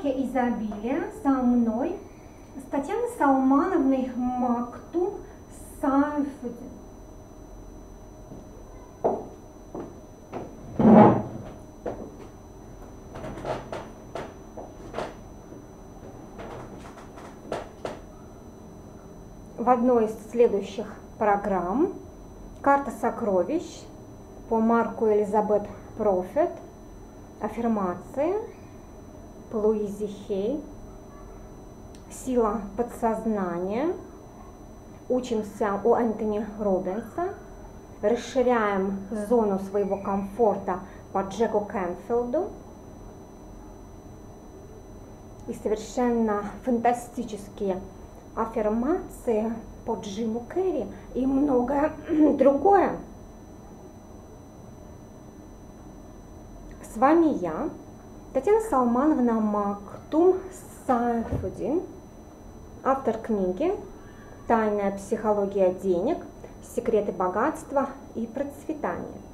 потоке изобилия со мной с Татьяной Салмановной Мактум Сайфудин. В одной из следующих программ «Карта сокровищ» по Марку Элизабет Профит, аффирмации по Луизе Хей, сила подсознания, учимся у Энтони Робинса, расширяем зону своего комфорта по Джеку Кэнфилду и совершенно фантастические аффирмации по Джиму Керри и многое другое. С вами я, Татьяна Салмановна Мактум Сайфудин, автор книги «Тайная психология денег. Секреты богатства и процветания».